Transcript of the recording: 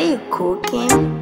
Are you cooking?